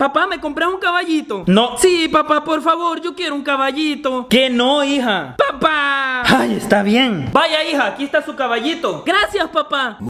Papá, ¿me compras un caballito? No. Sí, papá, por favor, yo quiero un caballito. Que no, hija. Papá. Ay, está bien. Vaya, hija, aquí está su caballito. Gracias, papá.